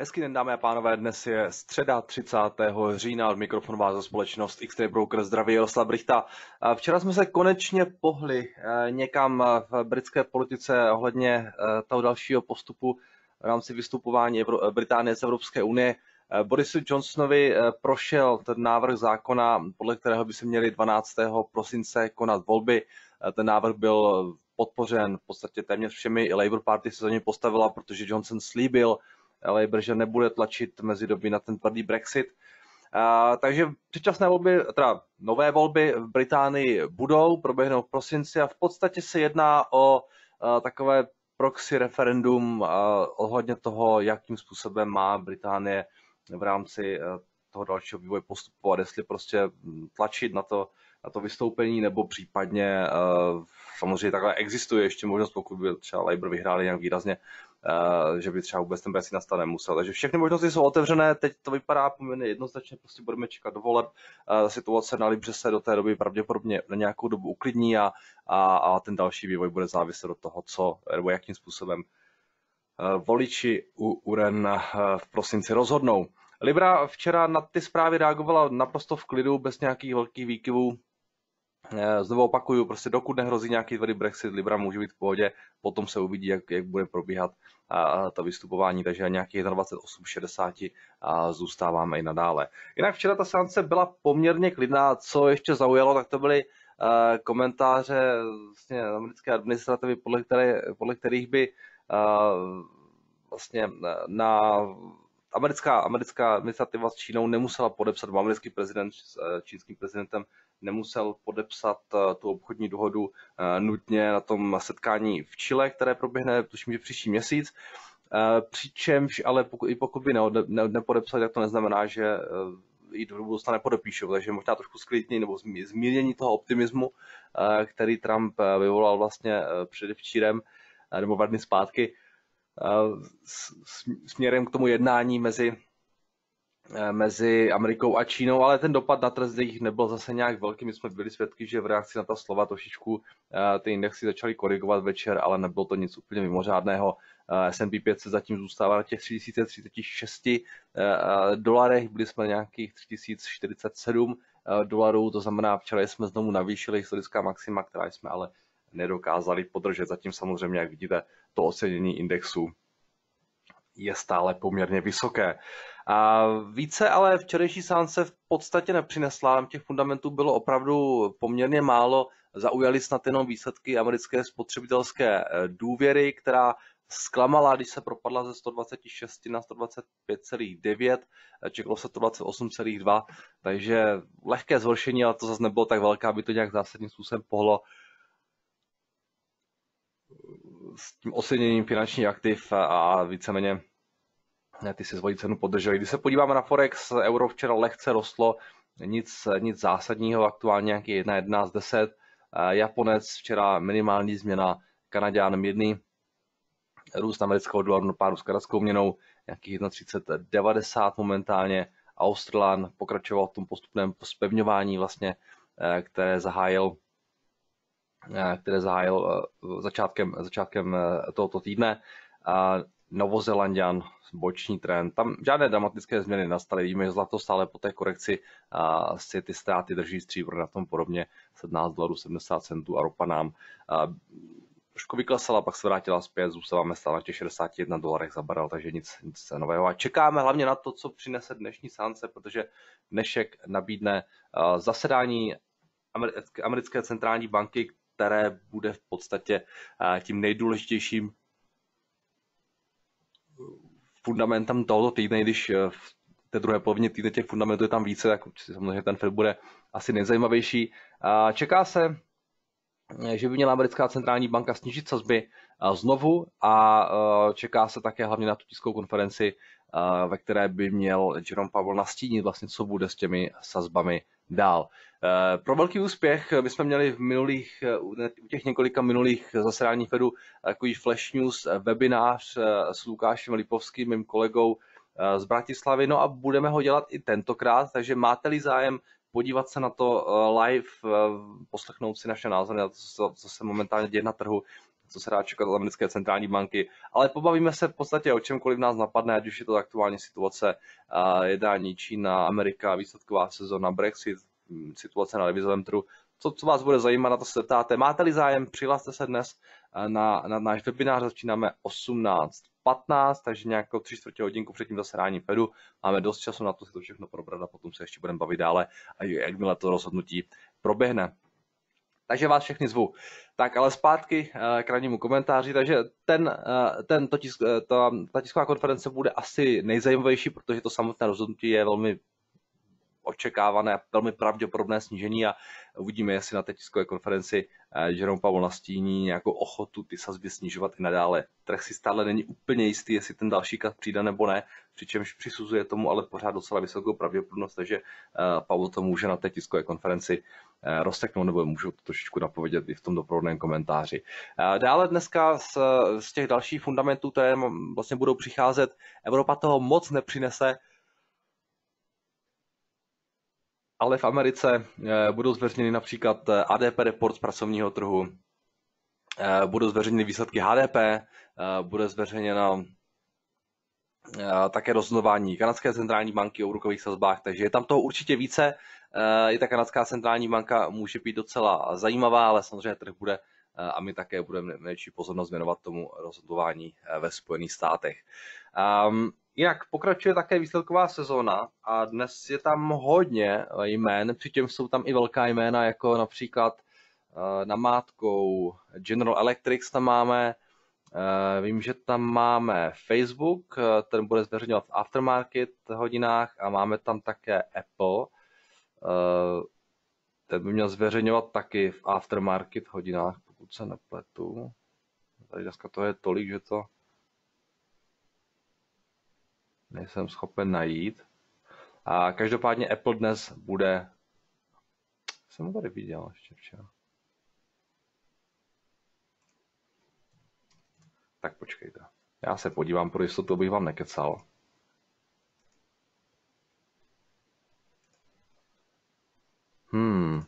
Hezký den, dámy a pánové, dnes je středa 30. října, od mikrofonu vás za společnost x Broker zdraví Jaroslav Brichta. Včera jsme se konečně pohli eh, někam v britské politice ohledně eh, toho dalšího postupu v rámci vystupování Británie z Evropské unie. Eh, Borisu Johnsonovi prošel ten návrh zákona, podle kterého by se měli 12. prosince konat volby. Ten návrh byl podpořen v podstatě téměř všemi, i Labour Party se za něj postavila, protože Johnson slíbil, Labour, že nebude tlačit mezi doby na ten tvrdý Brexit. A, takže předčasné volby, teda nové volby v Británii budou, proběhnou v prosinci a v podstatě se jedná o a, takové proxy referendum a, ohledně toho, jakým způsobem má Británie v rámci a, toho dalšího vývoje postupovat, jestli prostě tlačit na to, na to vystoupení, nebo případně samozřejmě takhle existuje ještě možnost, pokud by třeba Labour vyhráli nějak výrazně, že by třeba vůbec ten Brexit nastat nemusel. Takže všechny možnosti jsou otevřené, teď to vypadá poměrně jednoznačně, prostě budeme čekat do voleb. Eh, situace na Libře se do té doby pravděpodobně na nějakou dobu uklidní a, a, a ten další vývoj bude záviset od toho, co nebo jakým způsobem eh, voliči u Uren v prosinci rozhodnou. Libra včera na ty zprávy reagovala naprosto v klidu, bez nějakých velkých výkyvů. Eh, znovu opakuju, prostě dokud nehrozí nějaký tvrdý Brexit, Libra může být v pohodě, potom se uvidí, jak, jak bude probíhat a, to vystupování, takže nějakých 28,60 a zůstáváme i nadále. Jinak včera ta seance byla poměrně klidná, co ještě zaujalo, tak to byly uh, komentáře vlastně americké administrativy, podle, které, podle kterých by uh, vlastně na americká, americká administrativa s Čínou nemusela podepsat, americký prezident s čínským prezidentem nemusel podepsat eh, tu obchodní dohodu eh, nutně na tom setkání v Chile, které proběhne, tuším, že příští měsíc. Eh, přičemž, ale pokud, i pokud by ne, ne, nepodepsali, tak to neznamená, že i do budoucna nepodepíšou, takže možná trošku sklidnění nebo zmírnění toho optimismu, který Trump vyvolal vlastně předevčírem nebo dva dny zpátky směrem k tomu jednání mezi Eh, mezi Amerikou a Čínou, ale ten dopad na trzích nebyl zase nějak velký. My jsme byli svědky, že v reakci na ta slova trošičku eh, ty indexy začaly korigovat večer, ale nebylo to nic úplně mimořádného. Eh, S&P 500 zatím zůstává na těch 3036 dolarech, byli jsme nějakých 3047 dolarů, to znamená, včera jsme znovu navýšili historická maxima, která jsme ale nedokázali podržet. Zatím samozřejmě, jak vidíte, to ocenění indexu je stále poměrně vysoké. A více ale včerejší sánce v podstatě nepřinesla, těch fundamentů bylo opravdu poměrně málo, zaujali snad jenom výsledky americké spotřebitelské eh, důvěry, která zklamala, když se propadla ze 126 na 125,9, eh, čekalo se 128,2, takže lehké zhoršení, ale to zase nebylo tak velké, aby to nějak zásadním způsobem pohlo s tím oceněním finančních aktiv a víceméně ty si svoji cenu podrželi. Když se podíváme na Forex, euro včera lehce rostlo, nic, nic zásadního, aktuálně nějaký 1,1110. Japonec včera minimální změna, Kanaďán mírný růst amerického dolaru na páru s kanadskou měnou, nějakých 1,3090 momentálně. Australan pokračoval v tom postupném spevňování vlastně, eh, které zahájil které zahájil eh, začátkem, začátkem tohoto týdne. Novozelandian, boční trend. Tam žádné dramatické změny nastaly. Víme, že zlato stále po té korekci si ty ztráty drží stříbro na tom podobně 17 dolarů 70 centů a ropa nám trošku vyklesala, pak se vrátila zpět, zůstáváme stále na těch 61 dolarech za barel, takže nic, nic nového. A čekáme hlavně na to, co přinese dnešní sánce, protože dnešek nabídne zasedání americké centrální banky, které bude v podstatě tím nejdůležitějším fundamentem tohoto týdne, když eh, v té druhé polovině týdne těch fundamentů je tam více, tak samozřejmě ten film bude asi nejzajímavější. Čeká se, že by měla americká centrální banka snížit sazby eh, znovu a čeká se také hlavně na tu tiskovou konferenci, ve které by měl Jerome Powell nastínit vlastně, co bude s těmi sazbami dál. Eh, pro velký úspěch my jsme měli v minulých, eh, u těch několika minulých zasedání Fedu takový flash news eh, webinář s Lukášem Lipovským, mým kolegou z Bratislavy, no a budeme ho dělat i tentokrát, takže máte-li zájem podívat se na to live, poslechnout si naše názory na to, co se momentálně děje na trhu, co se dá čekat od americké centrální banky, ale pobavíme se v podstatě o čemkoliv nás napadne, ať už je to aktuální situace, jednání Čína, Amerika, výsledková sezona, Brexit, situace na devizovém trhu, co, co vás bude zajímat, na to se ptáte. Máte-li zájem, přihlaste se dnes na, na náš webinář, začínáme 18.15, takže nějakou tři čtvrtě hodinku před tím zasedáním Fedu. Máme dost času na to si to všechno probrat a potom se ještě budeme bavit dále, a jakmile to rozhodnutí proběhne. Takže vás všechny zvu. Tak ale zpátky eh, k rannímu komentáři, takže ten, eh, ten to tisk, eh, ta, ta tisková konference bude asi nejzajímavější, protože to samotné rozhodnutí je velmi očekávané, velmi pravděpodobné snížení a uvidíme, jestli na té tiskové konferenci eh, Jerome Powell nastíní nějakou ochotu ty sazby snižovat i nadále. Trh si stále není úplně jistý, jestli ten další kat přijde nebo ne, přičemž přisuzuje tomu ale pořád docela vysokou pravděpodobnost, takže eh, Pavel to může na té tiskové konferenci eh, rozteknout, nebo můžu to trošičku napovědět i v tom doprovodném komentáři. Dále dneska z, z těch dalších fundamentů, které vlastně budou přicházet, Evropa toho moc nepřinese, ale v Americe eh, budou zveřejněny například eh, ADP report z pracovního trhu, eh, budou zveřejněny výsledky HDP, bude zveřejněno také rozhodování kanadské centrální banky o úrokových sazbách, takže je tam toho určitě více. I ta kanadská centrální banka může být docela zajímavá, ale samozřejmě trh bude a my také budeme největší pozornost věnovat tomu rozhodování ve Spojených státech. Um, Jinak pokračuje také výsledková sezóna a dnes je tam hodně jmén, přičem jsou tam i velká jména, jako například uh, namátkou General Electric tam máme, uh, vím, že tam máme Facebook, ten bude zveřejňovat v aftermarket hodinách a máme tam také Apple, ten by měl zveřejňovat taky v aftermarket hodinách, pokud se nepletu. Tady dneska to je tolik, že to nejsem schopen najít. A každopádně Apple dnes bude... Jsem ho tady viděl ještě včera. Tak počkejte. Já se podívám pro jistotu, abych vám nekecal. Hmm.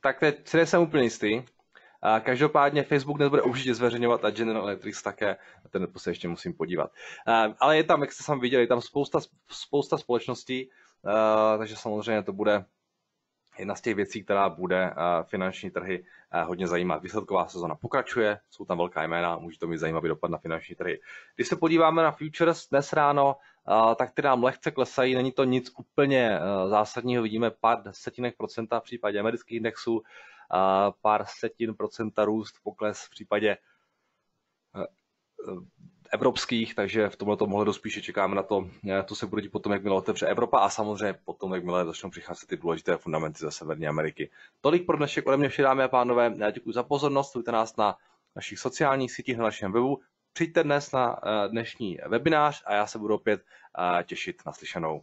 Tak teď si nejsem úplně jistý. A každopádně Facebook dnes bude určitě zveřejňovat a General Electric také, ten se ještě musím podívat. Ale je tam, jak jste sami viděli, tam spousta, spousta společností, takže samozřejmě to bude jedna z těch věcí, která bude finanční trhy hodně zajímat. Výsledková sezona pokračuje, jsou tam velká jména, může to mít zajímavý dopad na finanční trhy. Když se podíváme na futures dnes ráno, tak ty nám lehce klesají, není to nic úplně zásadního, vidíme pár desetinek procenta v případě amerických indexů, pár setin procenta růst, pokles v případě eh, evropských, takže v tomto ohledu spíše čekáme na to, to se bude dít potom, jakmile otevře Evropa a samozřejmě potom, jakmile začnou přicházet ty důležité fundamenty ze Severní Ameriky. Tolik pro dnešek ode mě vše, dámy a pánové. Já děkuji za pozornost, sledujte nás na našich sociálních sítích, na našem webu. Přijďte dnes na dnešní webinář a já se budu opět těšit na slyšenou.